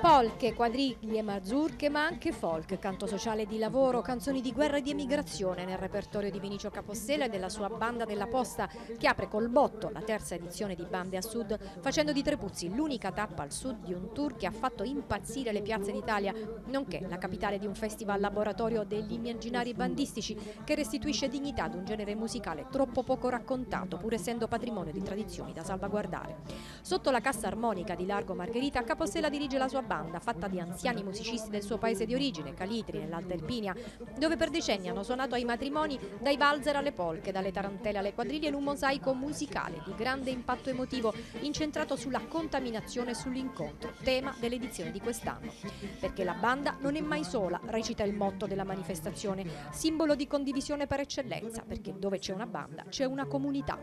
Polche, quadriglie, mazurche, ma anche folk, canto sociale di lavoro, canzoni di guerra e di emigrazione nel repertorio di Vinicio Capossela e della sua Banda della Posta, che apre col botto la terza edizione di Bande a Sud, facendo di Trepuzzi l'unica tappa al sud di un tour che ha fatto impazzire le piazze d'Italia, nonché la capitale di un festival laboratorio degli immaginari bandistici che restituisce dignità ad un genere musicale troppo poco raccontato, pur essendo patrimonio di tradizioni da salvaguardare. Sotto la cassa armonica di Largo Margherita, Capossela dirige la sua banda, fatta di anziani musicisti del suo paese di origine, Calitri, nell'Alta Irpinia, dove per decenni hanno suonato ai matrimoni dai valzer alle polche, dalle tarantelle alle quadriglie in un mosaico musicale di grande impatto emotivo, incentrato sulla contaminazione e sull'incontro, tema dell'edizione di quest'anno. Perché la banda non è mai sola, recita il motto della manifestazione, simbolo di condivisione per eccellenza, perché dove c'è una banda c'è una comunità.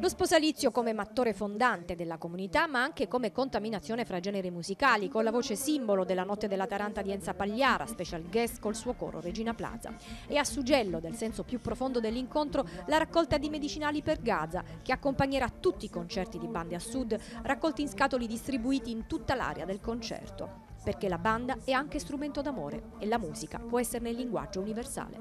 Lo sposalizio come mattore fondante della comunità, ma anche come contaminazione fra generi musicali, con la voce simbolo della Notte della Taranta di Enza Pagliara, special guest col suo coro Regina Plaza. E a suggello del senso più profondo dell'incontro, la raccolta di medicinali per Gaza, che accompagnerà tutti i concerti di bande a sud, raccolti in scatoli distribuiti in tutta l'area del concerto. Perché la banda è anche strumento d'amore e la musica può esserne il linguaggio universale.